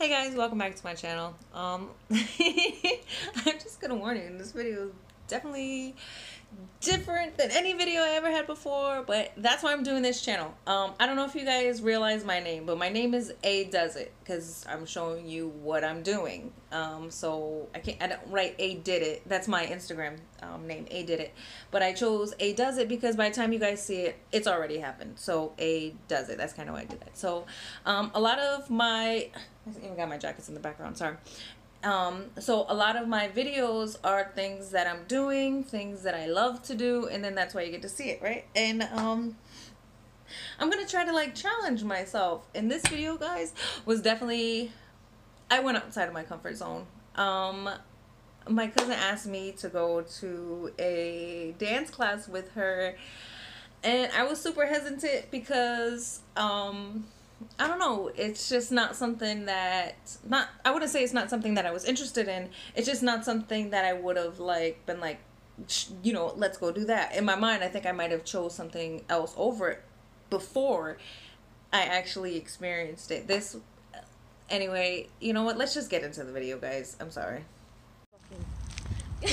Hey guys, welcome back to my channel. Um, I'm just gonna warn you, this video is definitely different than any video I ever had before, but that's why I'm doing this channel. Um, I don't know if you guys realize my name, but my name is A Does It because I'm showing you what I'm doing. Um, so I can't, I don't write Aye DidIt. That's my Instagram um, name, Aye DidIt. But I chose A Does It because by the time you guys see it, it's already happened. So A Does It. That's kind of why I did that. So um, a lot of my, I even got my jackets in the background, sorry um so a lot of my videos are things that i'm doing things that i love to do and then that's why you get to see it right? And um i'm gonna try to like challenge myself. And this video guys was definitely i went outside of my comfort zone. Um my cousin asked me to go to a dance class with her. And i was super hesitant because um I don't know. It's just not something that not. I wouldn't say it's not something that I was interested in. It's just not something that I would have like been like, you know, let's go do that. In my mind, I think I might have chose something else over it before I actually experienced it. This, anyway. You know what? Let's just get into the video, guys. I'm sorry. you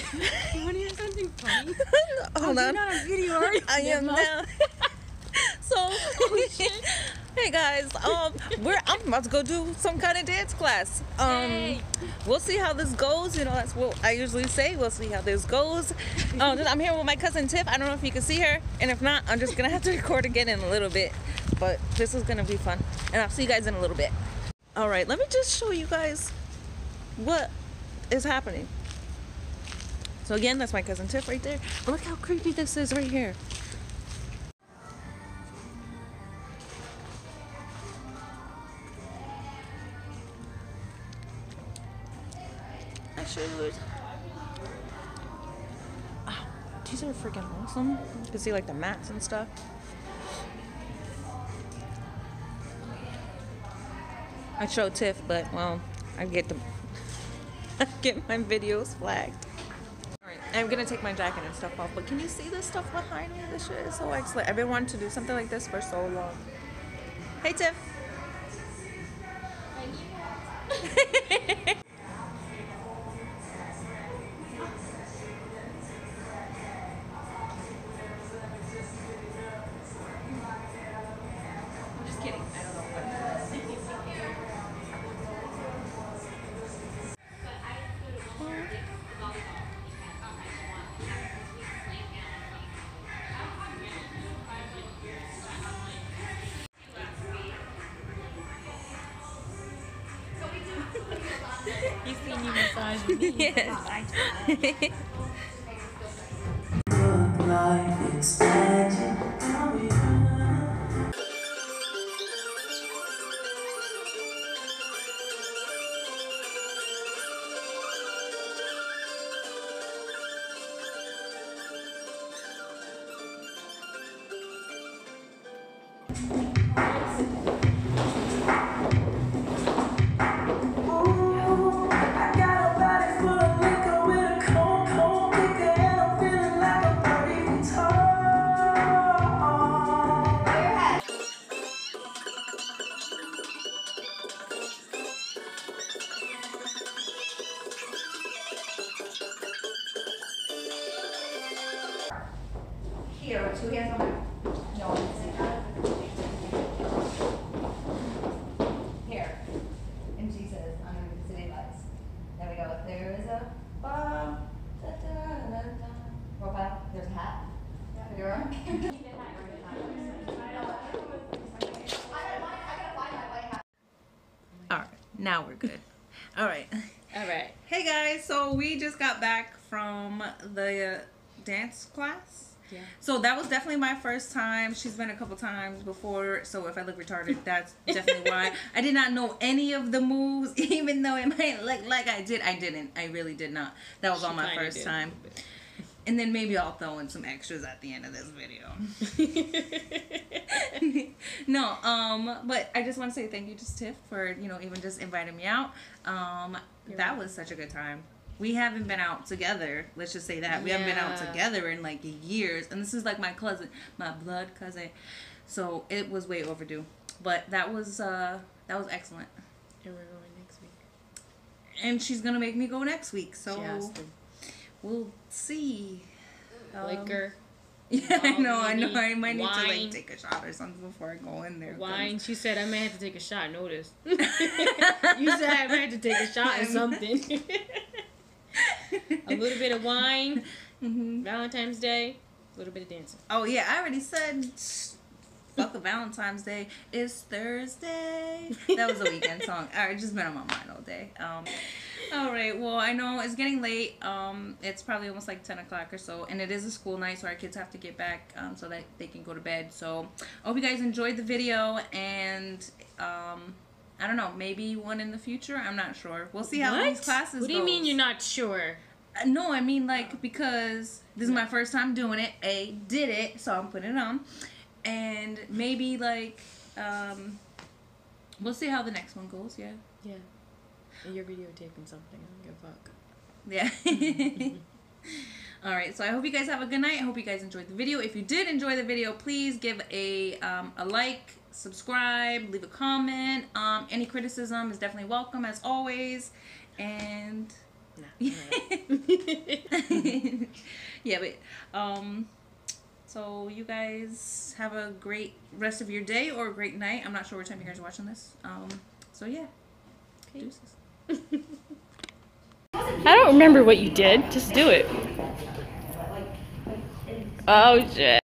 want to hear something funny? Hold oh, on. You're not on video, are you? I am now. so, hey guys, um, we're I'm about to go do some kind of dance class. Um, Yay. we'll see how this goes. You know, that's what I usually say. We'll see how this goes. Um, I'm here with my cousin Tiff. I don't know if you can see her, and if not, I'm just gonna have to record again in a little bit. But this is gonna be fun, and I'll see you guys in a little bit. All right, let me just show you guys what is happening. So again, that's my cousin Tiff right there. Look how creepy this is right here. Oh, these are freaking awesome. You can see like the mats and stuff. I showed Tiff, but well, I get the I get my videos flagged. I'm gonna take my jacket and stuff off, but can you see this stuff behind me? This shit is so excellent. I've been wanting to do something like this for so long. Hey Tiff. Yes. Here, two hands on my, no, Here. And she says, I'm gonna do city lights. There we go. There is a bomb. Da, da, da, da. Profile. There's a hat. For your arm. All right, now we're good. All right. All right. Hey guys, so we just got back from the uh, dance class. Yeah. So that was definitely my first time. She's been a couple times before, so if I look retarded, that's definitely why. I did not know any of the moves, even though it might look like I did. I didn't. I really did not. That was She all my first did. time. And then maybe I'll throw in some extras at the end of this video. no, um, but I just want to say thank you to Tiff for you know even just inviting me out. Um, You're that was such a good time. We haven't been out together. Let's just say that we haven't been out together in like years, and this is like my cousin, my blood cousin. So it was way overdue, but that was uh that was excellent. And we're going next week. and she's gonna make me go next week. So we'll see. Um, Liquor, Yeah, I know, I know. I might need to like take a shot or something before I go in there. wine. She said I may have to take a shot. Notice. you said I might have to take a shot or something. A little bit of wine. Mhm. Valentine's Day. A little bit of dancing. Oh yeah, I already said. Fuck a Valentine's Day. It's Thursday. That was a weekend song. All right, just been on my mind all day. Um, all right. Well, I know it's getting late. Um, it's probably almost like ten o'clock or so, and it is a school night, so our kids have to get back um, so that they can go to bed. So, I hope you guys enjoyed the video, and um, I don't know, maybe one in the future. I'm not sure. We'll see how these classes. What do you mean you're not sure? No, I mean like because this is my first time doing it. A did it, so I'm putting it on, and maybe like um, we'll see how the next one goes. Yeah, Yeah. You're videotaping something. I don't give a fuck. yeah. All right, so I hope you guys have a good night. I hope you guys enjoyed the video. If you did enjoy the video, please give a um, a like, subscribe, leave a comment. Um, any criticism is definitely welcome as always, and. Nah, yeah, but um so you guys have a great rest of your day or a great night. I'm not sure what time you guys are watching this. Um so yeah. Deuces. I don't remember what you did. Just do it. Oh shit.